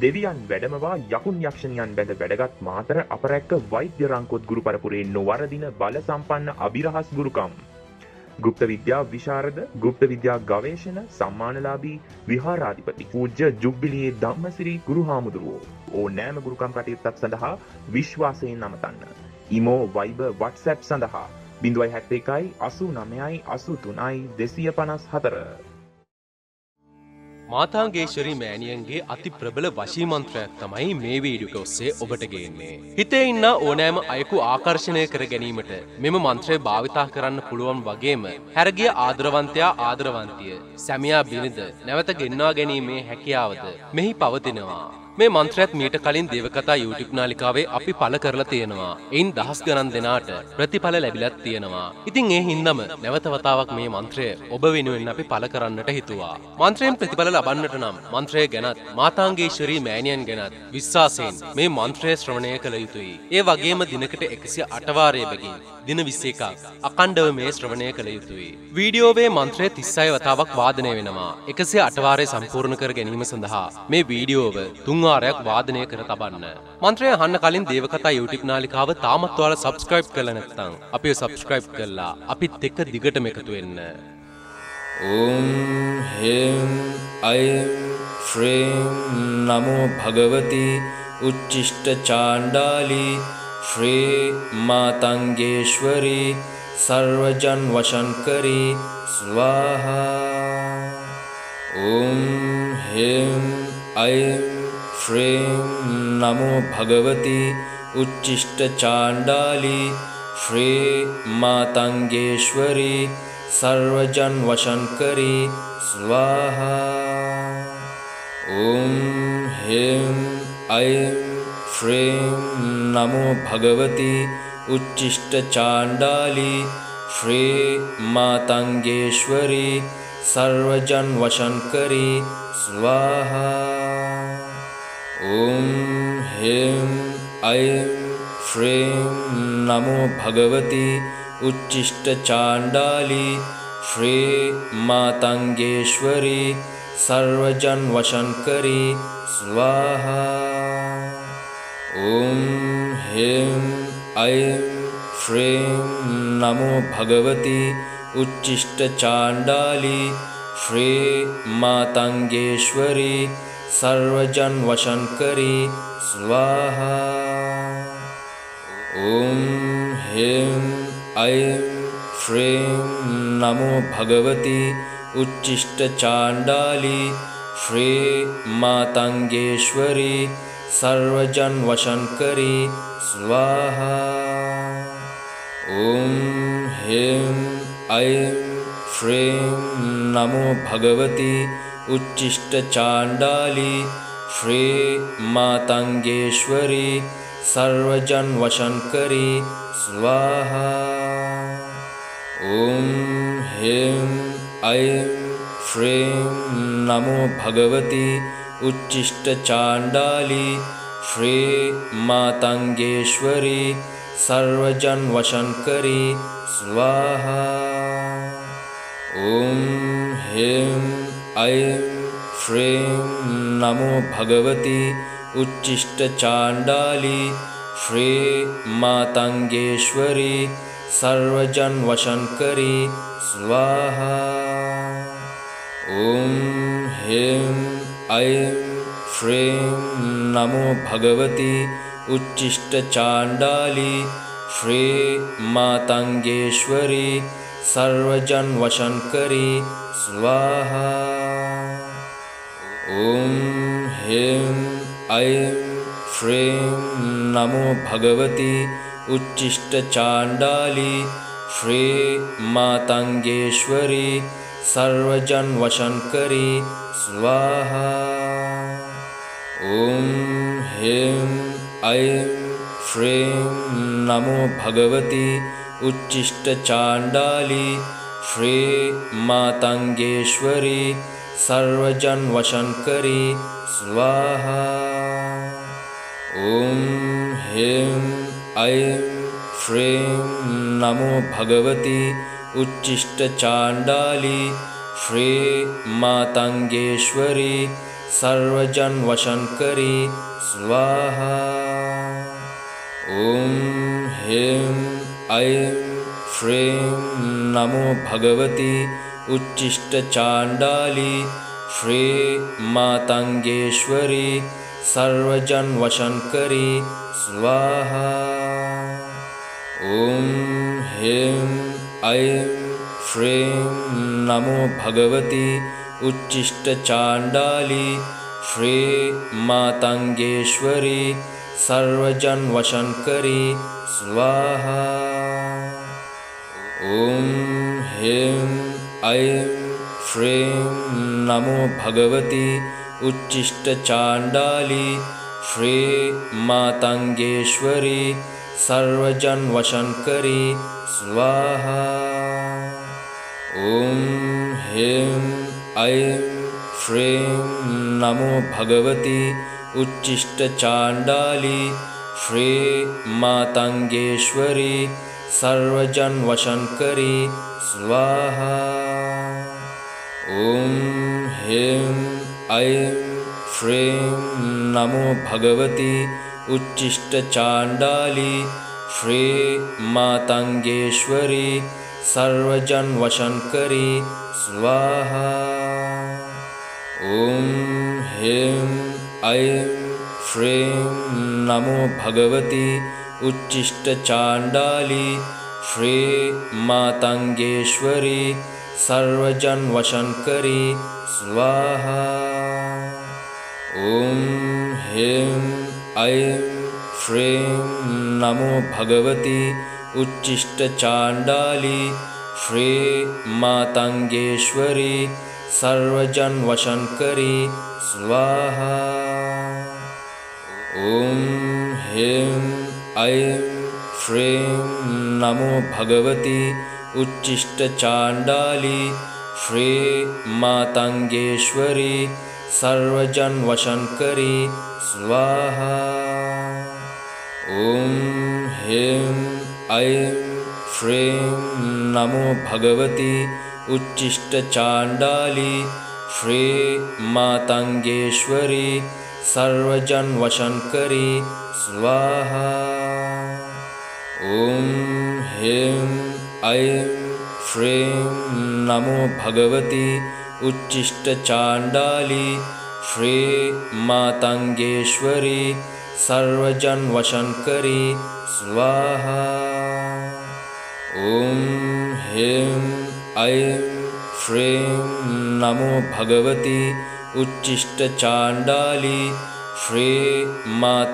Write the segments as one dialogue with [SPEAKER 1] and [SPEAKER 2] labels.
[SPEAKER 1] දෙවියන් වැඩමවා යකුන් යක්ෂණයන් බැඳ වැඩගත් මාතර අපරැක්ක වෛද්‍ය රංකොත් ගුරු පරපුරේ නොවරදින බල සම්පන්න අභිරහස් ගුරුකම්. ගුප්ත විද්‍යා විශාරද ගුප්ත විද්‍යා ගවේශන සම්මානලාබී විහාරාධිපති පූජ්‍ය ජුබ්බිලියේ ධම්මසිරි ගුරු හාමුදුරුවෝ ඕ නෑම ගුරුකම් කටයුත්තක් සඳහා විශ්වාසයෙන් නමතන්න. ඉමෝ වයිබ වටසැප් සඳහා බිඳුවයි හැත්ත එකයි අසු නමයයි අසු තුනයි දෙසිය පනස් හතර.
[SPEAKER 2] මාතාංගේශ්වරී මෑණියන්ගේ අති ප්‍රබල වශී මන්ත්‍රයක් තමයි මේ වීඩියෝ ඔස්සේ ඔබට ගේන්නේ. හිතේ ඉන්න ඕනෑම අයෙකු ආකර්ෂණය කර ගැනීමට මෙම මන්ත්‍රය භාවිතා කරන්න පුළුවන් වගේම හැරගිය ආදරවන්තයා ආදරවන්තිය සැමියා බිරිඳ නැවත ගෙන්වා ගැනීමේ හැකියාවද මෙහි පවතිනවා. මේ මන්ත්‍රයත් මීට කලින් දේවකතා YouTube නාලිකාවේ අපි පළ කරලා තියෙනවා. එයින් දහස් ගණන් දෙනාට ප්‍රතිඵල ලැබිලත් තියෙනවා. ඉතින් ඒ හින්දම නැවත වතාවක් මේ මන්ත්‍රය ඔබ වෙනුවෙන් අපි පළ කරන්නට හිතුවා. මන්ත්‍රයෙන් ප්‍රතිඵල ලබන්නට නම් මන්ත්‍රය ගැනත් මාතාංගේශ්වරී මෑණියන් ගැනත් විශ්වාසයෙන් මේ මන්ත්‍රය ශ්‍රවණය කළ යුතුයි. ඒ වගේම දිනකට 108 වාරයකින් දින 21ක් අකණ්ඩව මේ ශ්‍රවණය කළ යුතුයි. වීඩියෝවේ මන්ත්‍රය 36 වතාවක් වාදනය වෙනවා. 108 වාරය සම්පූර්ණ කර ගැනීම සඳහා මේ වීඩියෝව තුන් වාරයක් වාදනය කර තබන්න. මන්ත්‍රය හන්න කලින් දේවකතා YouTube නාලිකාව තාමත් ඔයාලා subscribe කරලා නැත්නම් අපිව subscribe කරලා අපිත් එක්ක දිගටම එකතු වෙන්න.
[SPEAKER 3] ඕම් හේම් අයම් ශ්‍රේම් නමෝ භගවති උච්චිෂ්ඨ චාණ්ඩාලි ශ්‍රේ මාතංගේශ්වරී සර්වජන් වශන්කරී ස්වාහා ඕම් හේම් අයම් श्रीं नमो भगवति उच्चिष्टचाण्डाली श्रीमातङ्गेश्वरी सर्वजन्वशङ्करी स्वाहा। ॐ ह्रीं ऐं श्रीं नमो भगवति उच्चिष्टचाण्डाली श्रीमातङ्गेश्वरी सर्वजन्वशङ्करी स्वाहा ॐ ह्रीं ऐं श्रीं नमो भगवति उच्चिष्टचाण्डाली श्रीमातङ्गेश्वरी सर्वजन्वशङ्करी स्वाहा। ॐ ह्रीं ऐं श्रीं नमो भगवति उच्चिष्टचाण्डाली श्रीमातङ्गेश्वरी सर्वजन्वशङ्करी स्वाहा। ॐ ह्रीं ऐं श्रीं नमो भगवति उच्चिष्टचाण्डाली श्रीमातङ्गेश्वरी सर्वजन्वशङ्करी स्वाहा। ॐ ह्रीं ऐं श्रीं नमो भगवति उच्चिष्टचाण्डाली श्रीमातङ्गेश्वरी सर्वजन्वशङ्करी स्वाहा। ॐ ह्रीं ऐं श्रीं नमो भगवति उच्चिष्टचाण्डाली श्रीमातङ्गेश्वरी सर्वजन्वशङ्करी स्वाहा। ॐ ह्रीं ऐं श्रीं नमो भगवति उच्चिष्टचाण्डाली श्रीमातङ्गेश्वरी सर्वजन्वशङ्करी स्वाहा। ॐ ह्रीं ऐं श्रीं नमो भगवति उच्चिष्टचाण्डाली श्रीमातङ्गेश्वरी सर्वजन्वशङ्करी स्वाहा ॐ ह्रीं ऐं श्रीं नमो भगवति उच्चिष्टचाण्डाली श्रीमातङ्गेश्वरी सर्वजन्वशङ्करी स्वाहा। ॐ ह्रीं ऐं श्रीं नमो भगवति उच्चिष्टचाण्डाली श्रीमातङ्गेश्वरी सर्वजन्वशङ्करी स्वाहा। ॐ ह्रीं ऐं श्रीं नमो भगवति उच्चिष्टचाण्डाली श्रीमातङ्गेश्वरी सर्वजन वशन करी स्वाहा। ॐ ह्रीं ऐं श्रीं नमो भगवति उच्चिष्टचाण्डाली श्रीमातङ्गेश्वरी सर्वजन्वशङ्करी स्वाहा। ॐ ह्रीं ऐं श्रीं नमो भगवति उच्चिष्टचाण्डाली श्रीमातङ्गेश्वरी सर्वजन्वशङ्करी स्वाहा। ॐ ह्रीं ऐं श्रीं नमो भगवति उच्चिष्टचाण्डाली श्रीमातङ्गेश्वरी सर्वजन्वशङ्करी स्वाहा। ॐ ह्रीं ऐं श्रीं नमो भगवति उच्चिष्टचाण्डाली श्रीमातङ्गेश्वरी सर्वजन्वशङ्करी स्वाहा ॐ ह्रीं ऐं श्रीं नमो भगवति उच्चिष्टचाण्डाली श्रीमातङ्गेश्वरी सर्वजन्वशङ्करी स्वाहा। ॐ ह्रीं ऐं श्रीं नमो भगवति उच्चिष्टचाण्डाली श्रीमातङ्गेश्वरी सर्वजन्वशङ्करी स्वाहा। ॐ ह्रीं ऐं श्रीं नमो भगवति उच्चिष्टचाण्डाली श्रीमातङ्गेश्वरी सर्वजन्वशङ्करी स्वाहा। ॐ ह्रीं ऐं श्रीं नमो भगवति उच्चिष्टचाण्डाली श्रीमातङ्गेश्वरी सर्वजन्वशङ्करी स्वाहा। ॐ ह्रीं ऐं श्रीं नमो भगवति उच्चिष्टचाण्डाली श्रीमातङ्गेश्वरी सर्वजन्वशङ्करी स्वाहा। ॐ ऐं श्रीं नमो भगवति उच्चिष्टचाण्डाली श्रीमातङ्गेश्वरी सर्वजन्वशङ्करी स्वाहा। ॐ ह्रीं ऐं श्रीं नमो भगवति उच्चिष्टचाण्डाली श्रीमातङ्गेश्वरी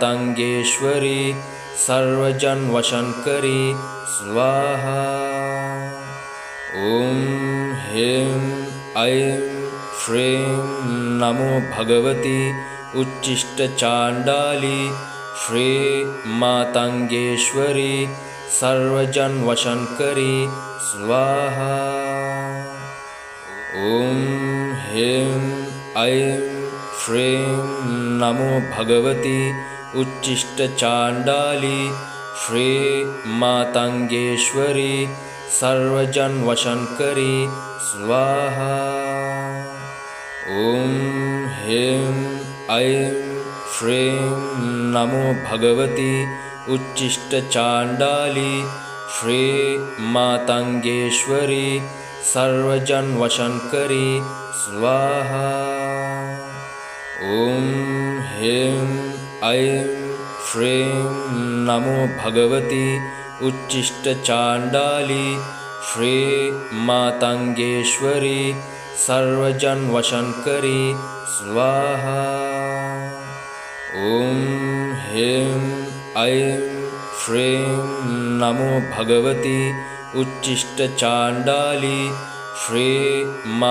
[SPEAKER 3] सर्वजन्वशङ्करी स्वाहा ॐ ह्रीं ऐं श्रीं नमो भगवति उच्चिष्टचाण्डाली श्रीमातङ्गेश्वरी सर्वजन्वशङ्करी स्वाहा। ॐ ह्रीं ऐं श्रीं नमो भगवति उच्चिष्टचाण्डाली श्रीमातङ्गेश्वरी सर्वजन्वशङ्करी स्वाहा। ॐ ह्रीं ऐं श्रीं नमो भगवति उच्चिष्टचाण्डाली श्रीमातङ्गेश्वरी सर्वजन्वशङ्करी स्वाहा। ॐ ह्रीं ऐं श्रीं नमो भगवति उच्चिष्टचाण्डाली श्रीमातङ्गेश्वरी सर्वजन्वशङ्करी स्वाहा। ॐ ह्रीं ऐं श्रीं नमो भगवति उच्चिष्टचाण्डाली श्रीमातङ्गेश्वरी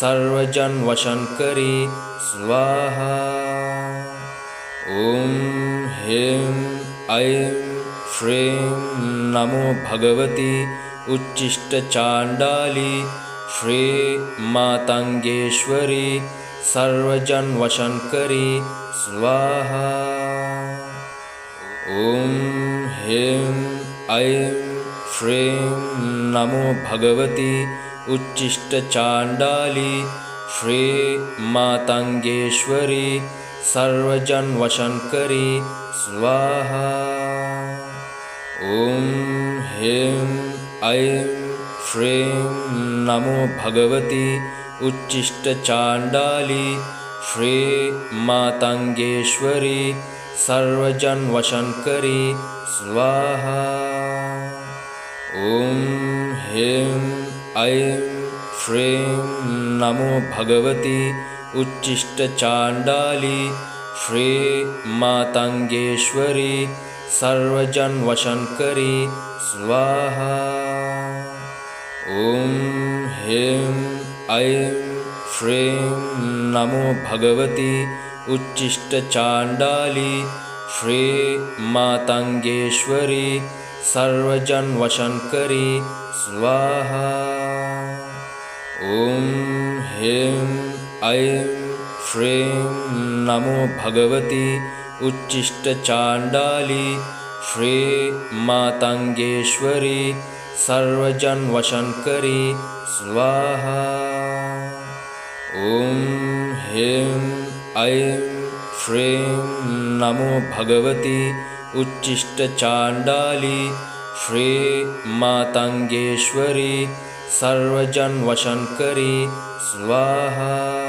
[SPEAKER 3] सर्वजन्वशङ्करी स्वाहा। ॐ ह्रीं ऐं श्रीं नमो भगवति उच्चिष्टचाण्डाली श्रीमातङ्गेश्वरी सर्वजन्वशङ्करी स्वाहा। ॐ ह्रीं ऐं श्रीं नमो भगवति उच्चिष्टचाण्डाली श्रीमातङ्गेश्वरी सर्वजन्वशङ्करी स्वाहा। ॐ ह्रीं ऐं श्रीं नमो भगवति उच्चिष्टचाण्डाली श्रीमातङ्गेश्वरी सर्वजन्वशङ्करी स्वाहा। ॐ ह्रीं ऐं श्रीं नमो भगवति उच्चिष्टचाण्डाली श्रीमातङ्गेश्वरी सर्वजन्वशङ्करी स्वाहा। ॐ ह्रीं ऐं श्रीं नमो भगवति उच्चिष्टचाण्डाली श्रीमातङ्गेश्वरी सर्वजन्वशङ्करी स्वाहा। ॐ ह्रीं ऐं श्रीं नमो भगवति उच्चिष्टचाण्डाली श्रीमातङ्गेश्वरी सर्वजन्वशङ्करी स्वाहा। ॐ ह्रीं ऐं श्रीं नमो भगवति उच्चिष्टचाण्डाली श्रीमातङ्गेश्वरी सर्वजन्वशङ्करी स्वाहा